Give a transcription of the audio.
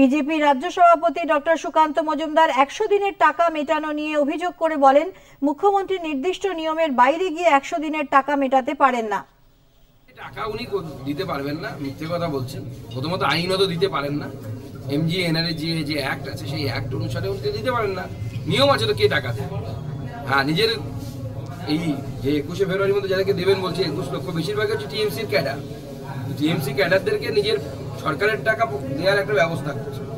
BJP রাজ্য সভাপতি doctor Sukanta Majumdar একশো দিনের টাকা মেটানো নিয়ে অভিযোগ করে বলেন, মুখ্যমন্ত্রী নির্দিষ্ট নিয়মের বাইরে গিয়ে একশো দিনের টাকা মেটাতে পারেন না। টাকা উনি দিতে পারবেন না, মিথ্যে কথা বলছেন। প্রথমত আইনত দিতে পারেন না। এমজি এনআরএ যে যে অ্যাক্ট আছে, সেই অ্যাক্ট অনুসারে উনি দিতে পারেন না। নিয়ম আছে তো কে টাকা দেয়? হ্যাঁ নিজের এই যে একুশে ফেব্রুয়ারির মধ্যে যাদেরকে দেবেন বলছে, একুশ লক্ষ বেশিরভাগ হচ্ছে টিএমসির ক্যাডার। টিএমসি ক্যাডারদেরকে নিজের সরকারের টাকা দেওয়ার একটা ব্যবস্থা করছে।